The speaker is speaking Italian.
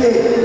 perché